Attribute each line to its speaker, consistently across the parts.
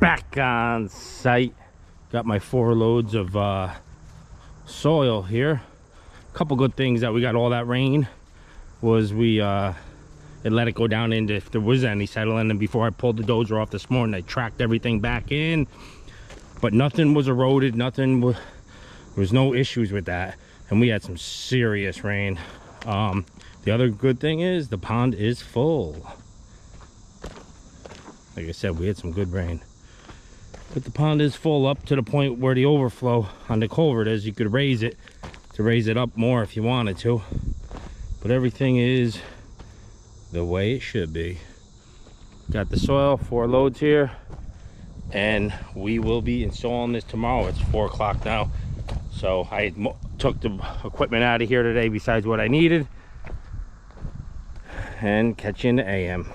Speaker 1: back on site. Got my four loads of uh, soil here. A Couple good things that we got all that rain was we uh, it let it go down into if there was any settling. And before I pulled the dozer off this morning I tracked everything back in. But nothing was eroded nothing was there was no issues with that. And we had some serious rain. Um, the other good thing is the pond is full. Like I said we had some good rain but the pond is full up to the point where the overflow on the culvert is. You could raise it to raise it up more if you wanted to. But everything is the way it should be. Got the soil four loads here and we will be installing this tomorrow. It's four o'clock now. So i took the equipment out of here today besides what i needed and catch you in the am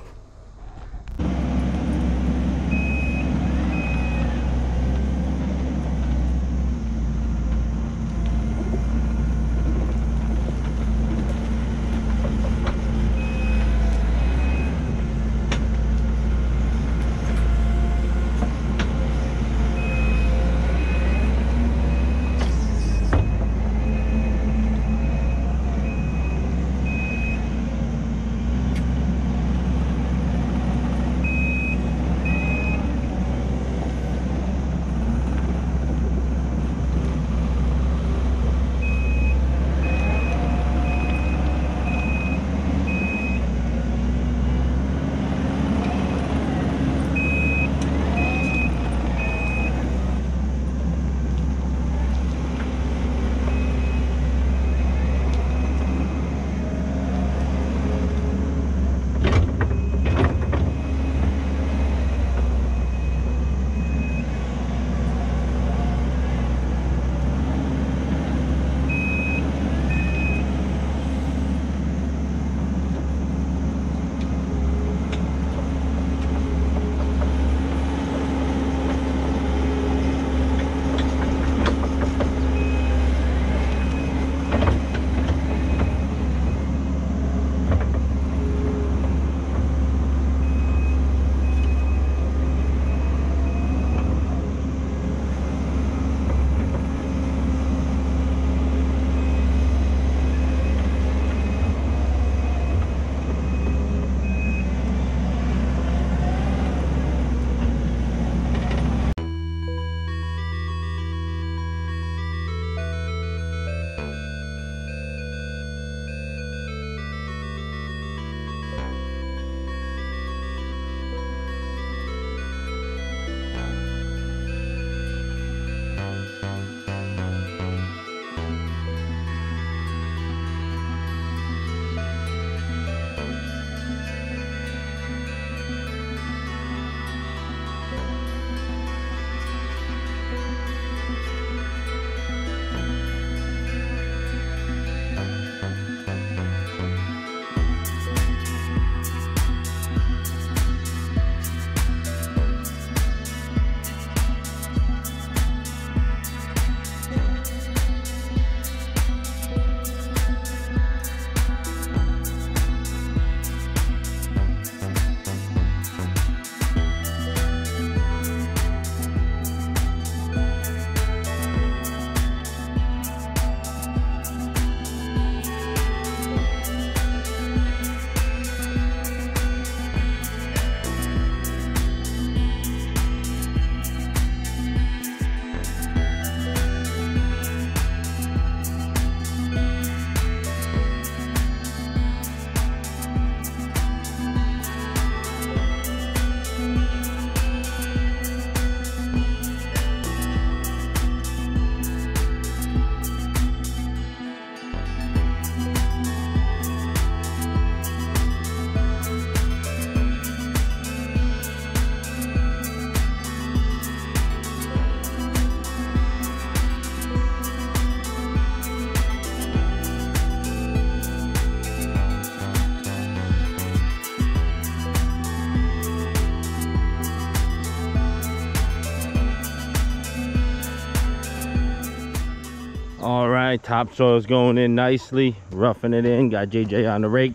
Speaker 1: all right topsoil is going in nicely roughing it in got jj on the rake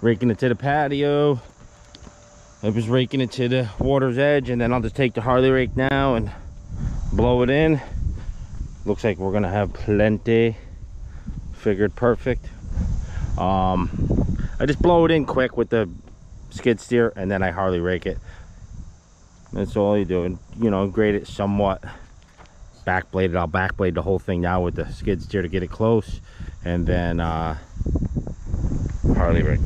Speaker 1: raking it to the patio I was raking it to the water's edge and then I'll just take the Harley rake now and blow it in. Looks like we're gonna have plenty. Figured perfect. Um, I just blow it in quick with the skid steer and then I Harley rake it. That's all you do. And, you know, grade it somewhat. Backblade it. I'll backblade the whole thing now with the skid steer to get it close. And then uh, Harley rake.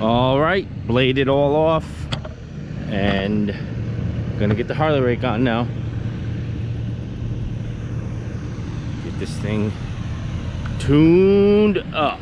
Speaker 1: all right blade it all off and gonna get the harley rake on now. Get this thing tuned up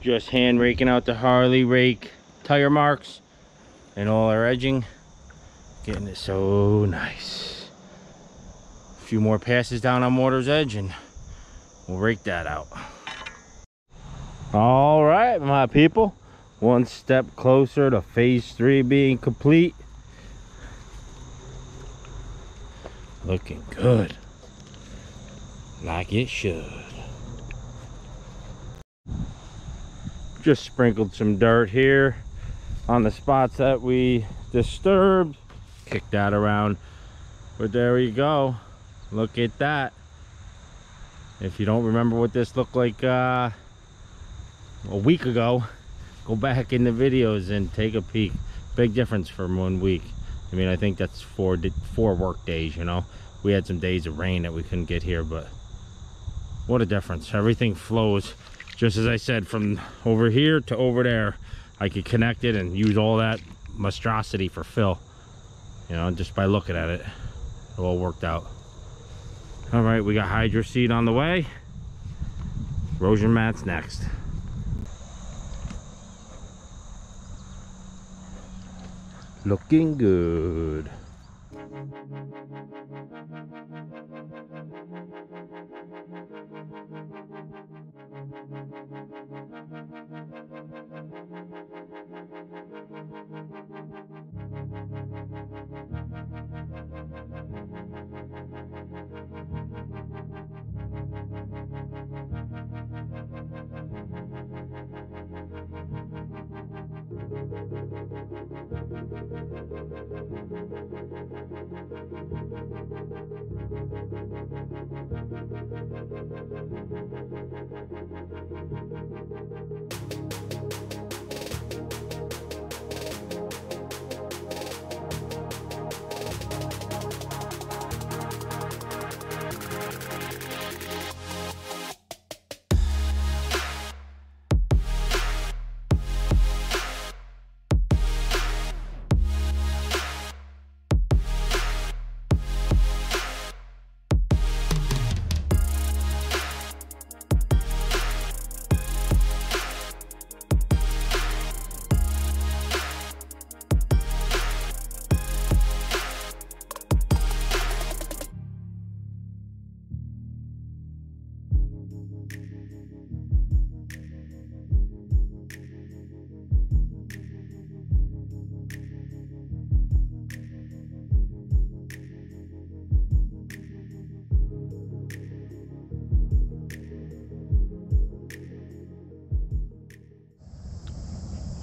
Speaker 1: just hand raking out the Harley rake tire marks and all our edging. Getting it so nice. A few more passes down on Mortar's Edge and we'll rake that out. All right, my people. One step closer to phase three being complete. Looking good. Like it should. Just sprinkled some dirt here on the spots that we disturbed. Kick that around. But there you go. Look at that. If you don't remember what this looked like uh, a week ago, go back in the videos and take a peek. Big difference from one week. I mean, I think that's four four work days, you know. We had some days of rain that we couldn't get here, but what a difference. Everything flows, just as I said, from over here to over there. I could connect it and use all that monstrosity for fill. You know, just by looking at it. It all worked out. All right, we got hydro seed on the way. Erosion mats next. Looking good.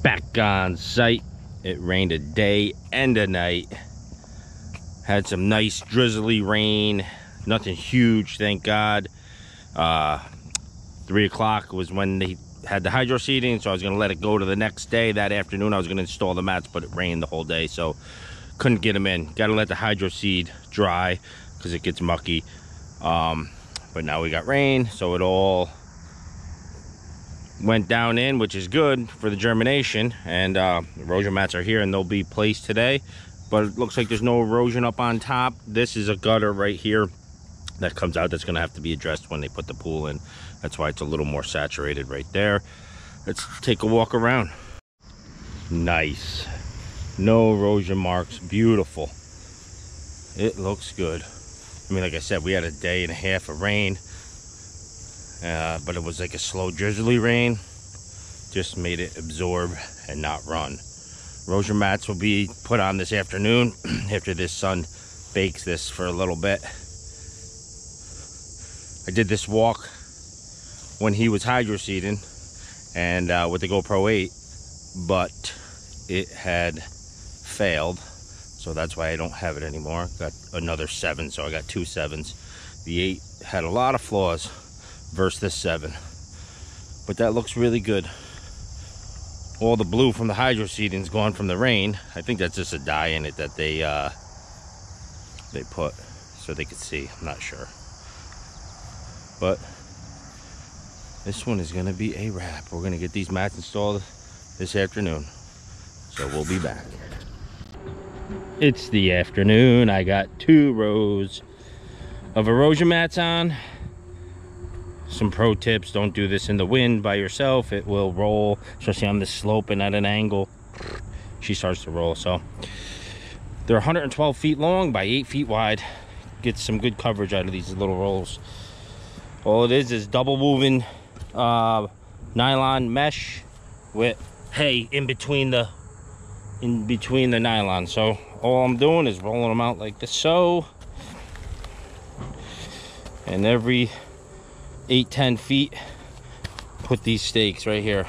Speaker 1: Back on site. It rained a day and a night. Had some nice drizzly rain. Nothing huge, thank God. Uh, three o'clock was when they had the hydro seeding, so I was gonna let it go to the next day. That afternoon, I was gonna install the mats, but it rained the whole day, so couldn't get them in. Gotta let the hydro seed dry because it gets mucky. Um, but now we got rain, so it all went down in, which is good for the germination. And uh, erosion mats are here and they'll be placed today. But it looks like there's no erosion up on top. This is a gutter right here that comes out that's going to have to be addressed when they put the pool in. That's why it's a little more saturated right there. Let's take a walk around. Nice. No erosion marks. Beautiful. It looks good. I mean, like I said, we had a day and a half of rain uh, but it was like a slow drizzly rain. Just made it absorb and not run. Erosion mats will be put on this afternoon after this sun bakes this for a little bit. I did this walk when he was hydro seeding and uh, with the GoPro 8 but it had failed. So that's why I don't have it anymore. Got another seven so I got two sevens. The eight had a lot of flaws versus this seven. But that looks really good. All the blue from the hydro seeding's gone from the rain. I think that's just a dye in it that they uh, they put so they could see. I'm not sure. But this one is gonna be a wrap. We're gonna get these mats installed this afternoon. So we'll be back. It's the afternoon. I got two rows of erosion mats on some pro tips. Don't do this in the wind by yourself. It will roll especially on this slope and at an angle. She starts to roll. So they're 112 feet long by 8 feet wide. Get some good coverage out of these little rolls. All it is is double woven uh, nylon mesh with hay in between the in between the nylon. So all I'm doing is rolling them out like this. So and every 8 10 feet put these stakes right here.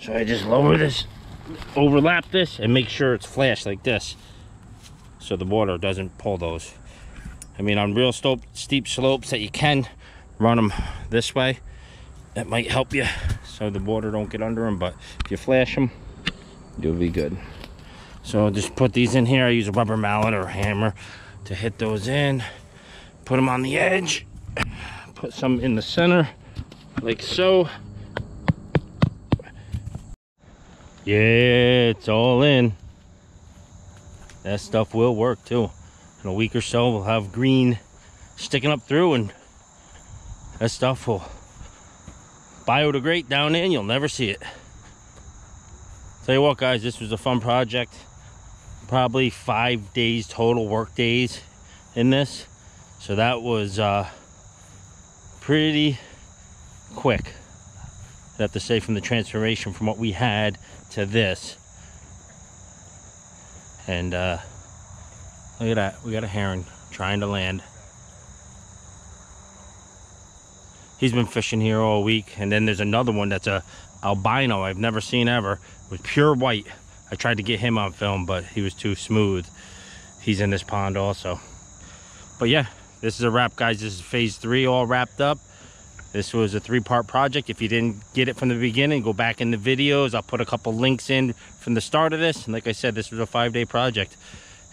Speaker 1: So I just lower this overlap this and make sure it's flashed like this so the water doesn't pull those. I mean on real steep steep slopes that you can run them this way that might help you so the water don't get under them but if you flash them you'll be good. So just put these in here I use a rubber mallet or a hammer to hit those in put them on the edge put some in the center like so. Yeah it's all in. That stuff will work too. In a week or so we'll have green sticking up through and that stuff will biodegrade down in. You'll never see it. Tell you what guys this was a fun project. Probably five days total work days in this. So that was uh pretty quick I have to say from the transformation from what we had to this. And uh look at that. We got a heron trying to land. He's been fishing here all week. And then there's another one that's a albino I've never seen ever. With pure white. I tried to get him on film but he was too smooth. He's in this pond also. But yeah this is a wrap guys this is phase three all wrapped up this was a three-part project if you didn't get it from the beginning go back in the videos I'll put a couple links in from the start of this and like I said this was a five-day project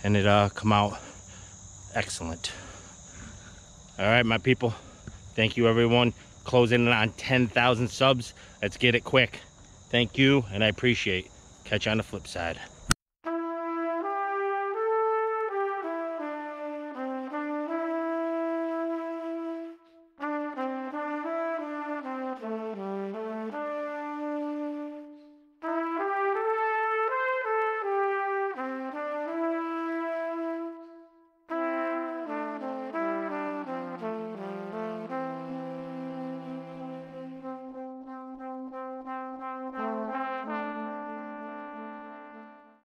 Speaker 1: and it uh come out excellent all right my people Thank you, everyone. Closing in on 10,000 subs. Let's get it quick. Thank you, and I appreciate. Catch you on the flip side.